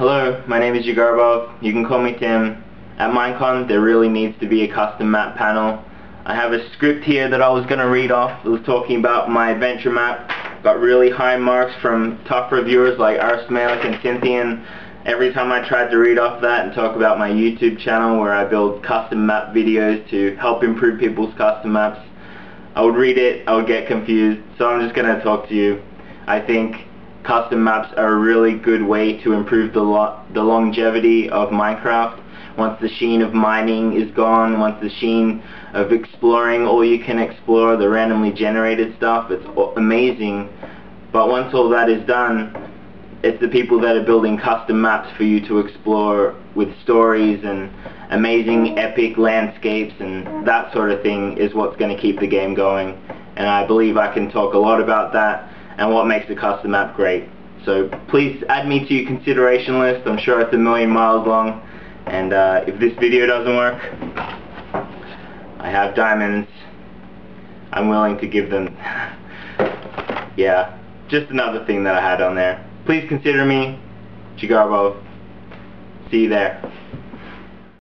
Hello, my name is Jigarbov. You can call me Tim. At Minecon, there really needs to be a custom map panel. I have a script here that I was going to read off. It was talking about my adventure map. Got really high marks from tough reviewers like rsmalec and Cynthian. Every time I tried to read off that and talk about my YouTube channel where I build custom map videos to help improve people's custom maps, I would read it, I would get confused, so I'm just going to talk to you. I think custom maps are a really good way to improve the, lo the longevity of Minecraft. Once the sheen of mining is gone, once the sheen of exploring all you can explore, the randomly generated stuff, it's amazing. But once all that is done, it's the people that are building custom maps for you to explore with stories and amazing epic landscapes and that sort of thing is what's going to keep the game going. And I believe I can talk a lot about that and what makes a custom map great. So please add me to your consideration list. I'm sure it's a million miles long. And uh, if this video doesn't work, I have diamonds. I'm willing to give them. yeah, just another thing that I had on there please consider me Jigarbov. See you there.